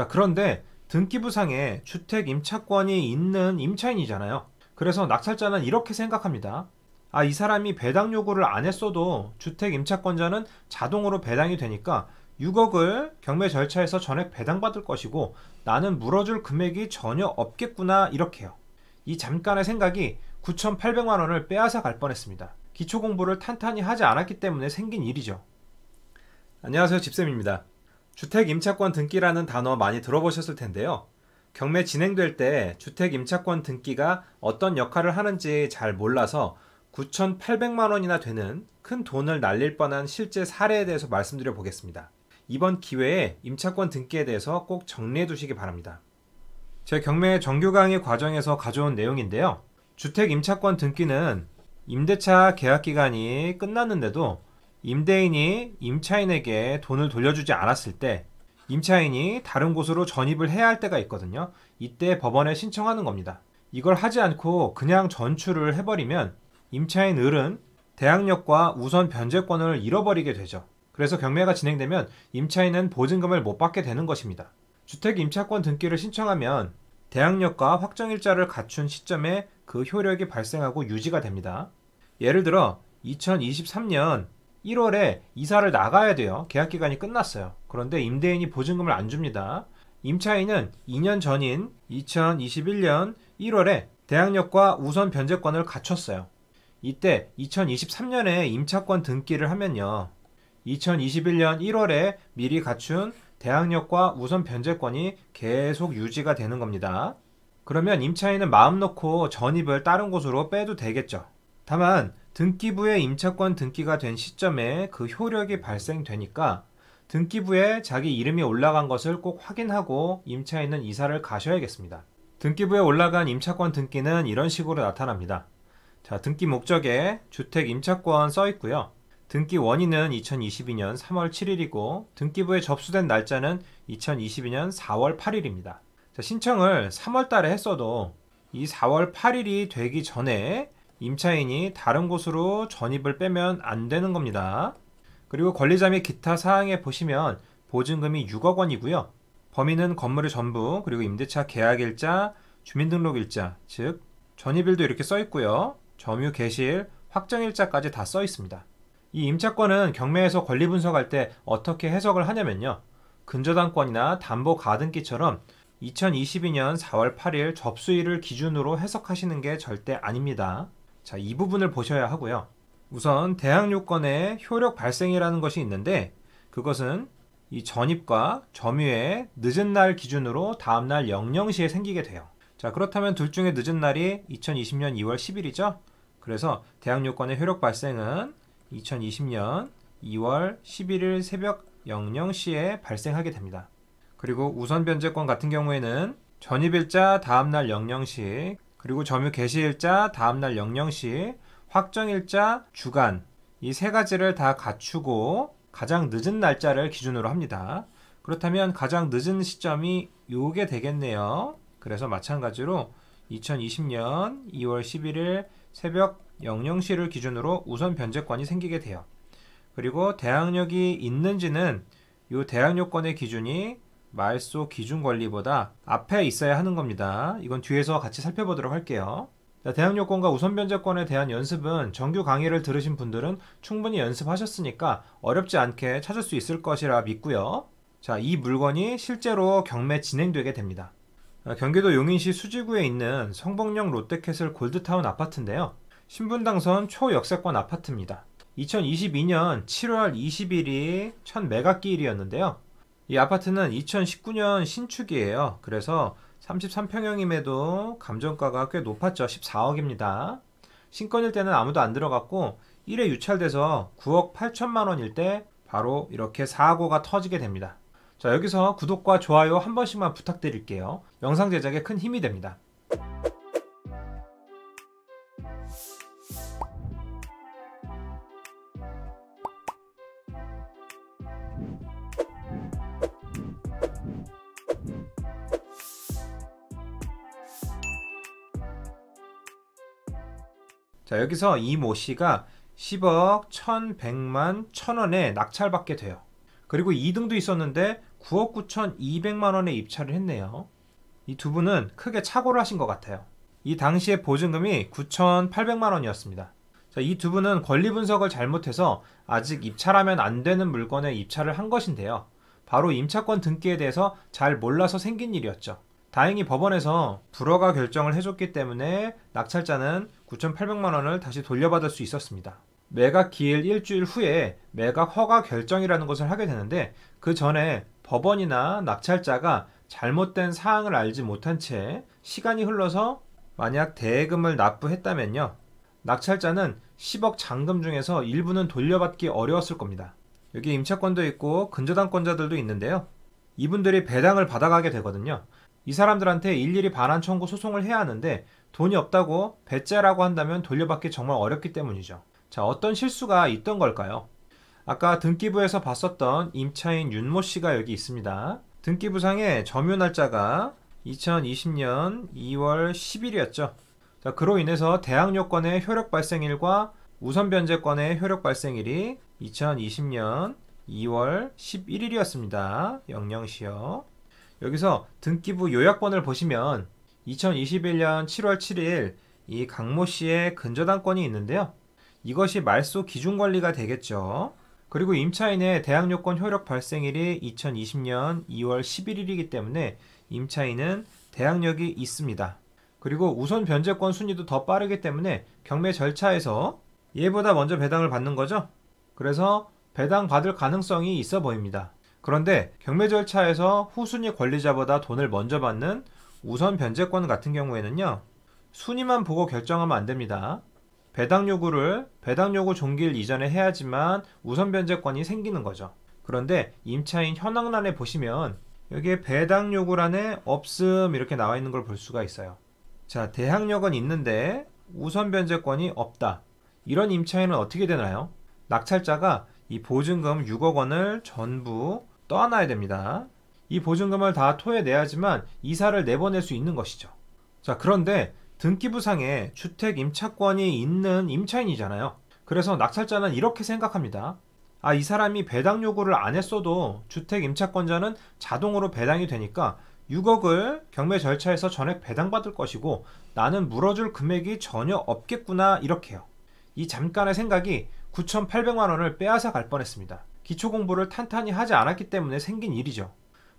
자, 그런데 등기부상에 주택 임차권이 있는 임차인이잖아요. 그래서 낙찰자는 이렇게 생각합니다. 아, 이 사람이 배당 요구를 안 했어도 주택 임차권자는 자동으로 배당이 되니까 6억을 경매 절차에서 전액 배당받을 것이고 나는 물어줄 금액이 전혀 없겠구나 이렇게요. 이 잠깐의 생각이 9,800만 원을 빼앗아 갈 뻔했습니다. 기초 공부를 탄탄히 하지 않았기 때문에 생긴 일이죠. 안녕하세요. 집쌤입니다. 주택 임차권 등기라는 단어 많이 들어보셨을 텐데요. 경매 진행될 때 주택 임차권 등기가 어떤 역할을 하는지 잘 몰라서 9,800만 원이나 되는 큰 돈을 날릴 뻔한 실제 사례에 대해서 말씀드려 보겠습니다. 이번 기회에 임차권 등기에 대해서 꼭 정리해 두시기 바랍니다. 제 경매 정규 강의 과정에서 가져온 내용인데요. 주택 임차권 등기는 임대차 계약 기간이 끝났는데도 임대인이 임차인에게 돈을 돌려주지 않았을 때 임차인이 다른 곳으로 전입을 해야 할 때가 있거든요. 이때 법원에 신청하는 겁니다. 이걸 하지 않고 그냥 전출을 해버리면 임차인 을은 대항력과 우선 변제권을 잃어버리게 되죠. 그래서 경매가 진행되면 임차인은 보증금을 못 받게 되는 것입니다. 주택 임차권 등기를 신청하면 대항력과 확정일자를 갖춘 시점에 그 효력이 발생하고 유지가 됩니다. 예를 들어 2023년 1월에 이사를 나가야 돼요. 계약 기간이 끝났어요. 그런데 임대인이 보증금을 안 줍니다. 임차인은 2년 전인 2021년 1월에 대항력과 우선 변제권을 갖췄어요. 이때 2023년에 임차권 등기를 하면요. 2021년 1월에 미리 갖춘 대항력과 우선 변제권이 계속 유지가 되는 겁니다. 그러면 임차인은 마음 놓고 전입을 다른 곳으로 빼도 되겠죠. 다만 등기부에 임차권 등기가 된 시점에 그 효력이 발생되니까 등기부에 자기 이름이 올라간 것을 꼭 확인하고 임차인은 이사를 가셔야겠습니다. 등기부에 올라간 임차권 등기는 이런 식으로 나타납니다. 자, 등기 목적에 주택 임차권 써 있고요. 등기 원인은 2022년 3월 7일이고 등기부에 접수된 날짜는 2022년 4월 8일입니다. 자, 신청을 3월 달에 했어도 이 4월 8일이 되기 전에 임차인이 다른 곳으로 전입을 빼면 안 되는 겁니다. 그리고 권리자 및 기타 사항에 보시면 보증금이 6억 원이고요. 범위는 건물의 전부, 그리고 임대차 계약일자, 주민등록일자, 즉 전입일도 이렇게 써 있고요. 점유 개시일, 확정일자까지 다 써 있습니다. 이 임차권은 경매에서 권리 분석할 때 어떻게 해석을 하냐면요. 근저당권이나 담보 가등기처럼 2022년 4월 8일 접수일을 기준으로 해석하시는 게 절대 아닙니다. 자, 이 부분을 보셔야 하고요. 우선 대항 요건의 효력 발생이라는 것이 있는데 그것은 이 전입과 점유의 늦은 날 기준으로 다음 날 00시에 생기게 돼요. 자, 그렇다면 둘 중에 늦은 날이 2020년 2월 10일이죠. 그래서 대항 요건의 효력 발생은 2020년 2월 11일 새벽 00시에 발생하게 됩니다. 그리고 우선 변제권 같은 경우에는 전입일자 다음날 00시 그리고 점유 개시일자 다음날 00시 확정일자 주간 이 세 가지를 다 갖추고 가장 늦은 날짜를 기준으로 합니다. 그렇다면 가장 늦은 시점이 요게 되겠네요. 그래서 마찬가지로 2020년 2월 11일 새벽 00시를 기준으로 우선 변제권이 생기게 돼요. 그리고 대항력이 있는지는 이 대항력권의 기준이 말소 기준 권리보다 앞에 있어야 하는 겁니다. 이건 뒤에서 같이 살펴보도록 할게요. 대항요건과 우선 변제권에 대한 연습은 정규 강의를 들으신 분들은 충분히 연습하셨으니까 어렵지 않게 찾을 수 있을 것이라 믿고요. 자, 이 물건이 실제로 경매 진행되게 됩니다. 경기도 용인시 수지구에 있는 성복령 롯데캐슬 골드타운 아파트인데요. 신분당선 초역세권 아파트입니다. 2022년 7월 20일이 첫 매각기일이었는데요. 이 아파트는 2019년 신축이에요. 그래서 33평형임에도 감정가가 꽤 높았죠. 14억입니다. 신건일 때는 아무도 안 들어갔고 1회 유찰돼서 9억 8천만 원일 때 바로 이렇게 사고가 터지게 됩니다. 자, 여기서 구독과 좋아요 한 번씩만 부탁드릴게요. 영상 제작에 큰 힘이 됩니다. 자, 여기서 이 모 씨가 10억 1100만 1000원에 낙찰받게 돼요. 그리고 2등도 있었는데 9억 9,200만 원에 입찰을 했네요. 이 두 분은 크게 착오를 하신 것 같아요. 이 당시의 보증금이 9,800만 원이었습니다. 이두 분은 권리 분석을 잘못해서 아직 입찰하면 안 되는 물건에 입찰을 한 것인데요. 바로 임차권 등기에 대해서 잘 몰라서 생긴 일이었죠. 다행히 법원에서 불허가 결정을 해줬기 때문에 낙찰자는 9,800만 원을 다시 돌려받을 수 있었습니다. 매각 기일 일주일 후에 매각 허가 결정이라는 것을 하게 되는데 그 전에 법원이나 낙찰자가 잘못된 사항을 알지 못한 채 시간이 흘러서 만약 대금을 납부했다면요. 낙찰자는 10억 잔금 중에서 일부는 돌려받기 어려웠을 겁니다. 여기 임차권도 있고 근저당권자들도 있는데요. 이분들이 배당을 받아가게 되거든요. 이 사람들한테 일일이 반환 청구 소송을 해야 하는데 돈이 없다고 배째라고 한다면 돌려받기 정말 어렵기 때문이죠. 자, 어떤 실수가 있던 걸까요? 아까 등기부에서 봤었던 임차인 윤모 씨가 여기 있습니다. 등기부상의 점유 날짜가 2020년 2월 10일이었죠. 자, 그로 인해서 대항 요건의 효력 발생일과 우선 변제권의 효력 발생일이 2020년 2월 11일이었습니다. 영영시요. 여기서 등기부 요약본을 보시면 2021년 7월 7일 이 강모 씨의 근저당권이 있는데요. 이것이 말소 기준 관리가 되겠죠. 그리고 임차인의 대항 요건 효력 발생일이 2020년 2월 11일이기 때문에 임차인은 대항력이 있습니다. 그리고 우선 변제권 순위도 더 빠르기 때문에 경매 절차에서 얘보다 먼저 배당을 받는 거죠. 그래서 배당 받을 가능성이 있어 보입니다. 그런데 경매 절차에서 후순위 권리자보다 돈을 먼저 받는 우선 변제권 같은 경우에는요. 순위만 보고 결정하면 안 됩니다. 배당 요구를 배당 요구 종기일 이전에 해야지만 우선 변제권이 생기는 거죠. 그런데 임차인 현황란에 보시면 여기에 배당 요구란에 없음 이렇게 나와 있는 걸 볼 수가 있어요. 자, 대항력은 있는데 우선 변제권이 없다. 이런 임차인은 어떻게 되나요? 낙찰자가 이 보증금 6억 원을 전부 떠안아야 됩니다. 이 보증금을 다 토해내야지만 이사를 내보낼 수 있는 것이죠. 자, 그런데 등기부상에 주택 임차권이 있는 임차인이잖아요. 그래서 낙찰자는 이렇게 생각합니다. 아, 이 사람이 배당 요구를 안 했어도 주택 임차권자는 자동으로 배당이 되니까 6억을 경매 절차에서 전액 배당받을 것이고 나는 물어줄 금액이 전혀 없겠구나 이렇게요. 이 잠깐의 생각이 9,800만 원을 빼앗아 갈 뻔했습니다. 기초 공부를 탄탄히 하지 않았기 때문에 생긴 일이죠.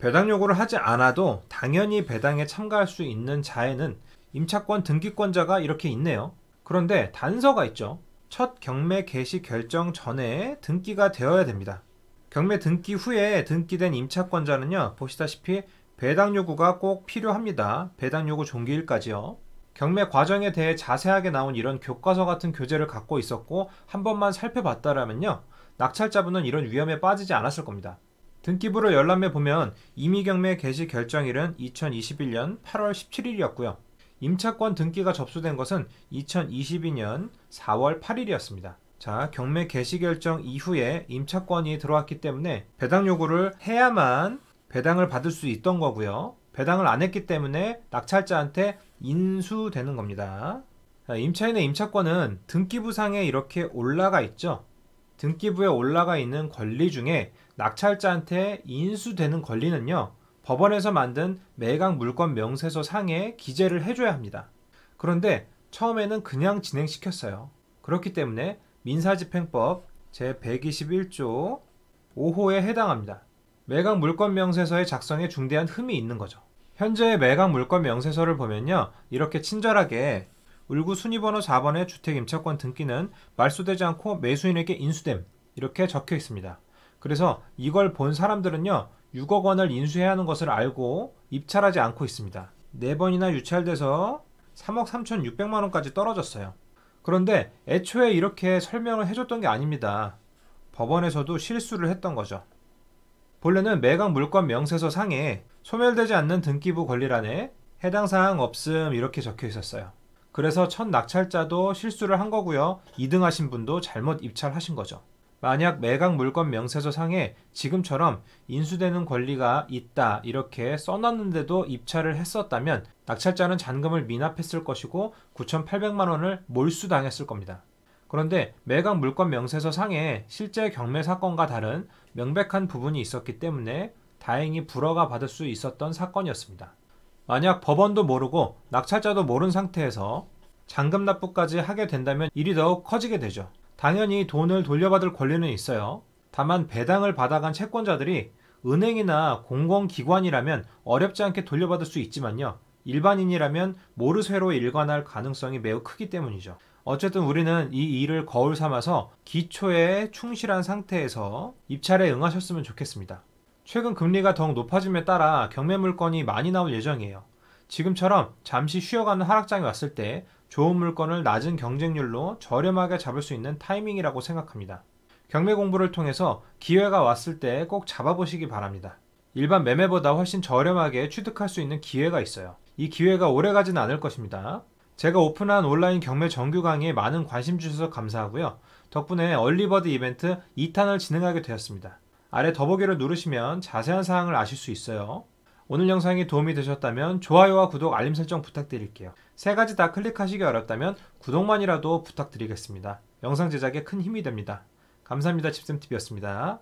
배당 요구를 하지 않아도 당연히 배당에 참가할 수 있는 자에는 임차권 등기권자가 이렇게 있네요. 그런데 단서가 있죠. 첫 경매 개시 결정 전에 등기가 되어야 됩니다. 경매 등기 후에 등기된 임차권자는요, 보시다시피 배당 요구가 꼭 필요합니다. 배당 요구 종기일까지요. 경매 과정에 대해 자세하게 나온 이런 교과서 같은 교재를 갖고 있었고 한 번만 살펴봤다라면요. 낙찰자분은 이런 위험에 빠지지 않았을 겁니다. 등기부를 열람해 보면 임의경매 개시 결정일은 2021년 8월 17일이었고요. 임차권 등기가 접수된 것은 2022년 4월 8일이었습니다. 자, 경매 개시 결정 이후에 임차권이 들어왔기 때문에 배당 요구를 해야만 배당을 받을 수 있던 거고요. 배당을 안 했기 때문에 낙찰자한테 인수되는 겁니다. 임차인의 임차권은 등기부상에 이렇게 올라가 있죠. 등기부에 올라가 있는 권리 중에 낙찰자한테 인수되는 권리는요. 법원에서 만든 매각 물권 명세서 상에 기재를 해줘야 합니다. 그런데 처음에는 그냥 진행시켰어요. 그렇기 때문에 민사집행법 제121조 5호에 해당합니다. 매각 물권 명세서의 작성에 중대한 흠이 있는 거죠. 현재의 매각 물권 명세서를 보면요. 이렇게 친절하게 울구 순위번호 4번의 주택 임차권 등기는 말소되지 않고 매수인에게 인수됨 이렇게 적혀 있습니다. 그래서 이걸 본 사람들은요. 6억 원을 인수해야 하는 것을 알고 입찰하지 않고 있습니다. 4번이나 유찰돼서 3억 3,600만 원까지 떨어졌어요. 그런데 애초에 이렇게 설명을 해줬던 게 아닙니다. 법원에서도 실수를 했던 거죠. 본래는 매각 물권 명세서 상에 소멸되지 않는 등기부 권리란에 해당 사항 없음 이렇게 적혀 있었어요. 그래서 첫 낙찰자도 실수를 한 거고요. 2등 하신 분도 잘못 입찰하신 거죠. 만약 매각 물권 명세서 상에 지금처럼 인수되는 권리가 있다 이렇게 써놨는데도 입찰을 했었다면 낙찰자는 잔금을 미납했을 것이고 9,800만 원을 몰수당했을 겁니다. 그런데 매각 물권 명세서 상에 실제 경매 사건과 다른 명백한 부분이 있었기 때문에 다행히 불허가 받을 수 있었던 사건이었습니다. 만약 법원도 모르고 낙찰자도 모른 상태에서 잔금 납부까지 하게 된다면 일이 더욱 커지게 되죠. 당연히 돈을 돌려받을 권리는 있어요. 다만 배당을 받아간 채권자들이 은행이나 공공기관이라면 어렵지 않게 돌려받을 수 있지만요. 일반인이라면 모르쇠로 일관할 가능성이 매우 크기 때문이죠. 어쨌든 우리는 이 일을 거울 삼아서 기초에 충실한 상태에서 입찰에 응하셨으면 좋겠습니다. 최근 금리가 더욱 높아짐에 따라 경매 물건이 많이 나올 예정이에요. 지금처럼 잠시 쉬어가는 하락장이 왔을 때 좋은 물건을 낮은 경쟁률로 저렴하게 잡을 수 있는 타이밍이라고 생각합니다. 경매 공부를 통해서 기회가 왔을 때 꼭 잡아보시기 바랍니다. 일반 매매보다 훨씬 저렴하게 취득할 수 있는 기회가 있어요. 이 기회가 오래 가진 않을 것입니다. 제가 오픈한 온라인 경매 정규 강의에 많은 관심 주셔서 감사하고요. 덕분에 얼리버드 이벤트 2탄을 진행하게 되었습니다. 아래 더보기를 누르시면 자세한 사항을 아실 수 있어요. 오늘 영상이 도움이 되셨다면 좋아요와 구독, 알림 설정 부탁드릴게요. 세 가지 다 클릭하시기 어렵다면 구독만이라도 부탁드리겠습니다. 영상 제작에 큰 힘이 됩니다. 감사합니다. 집샘TV였습니다.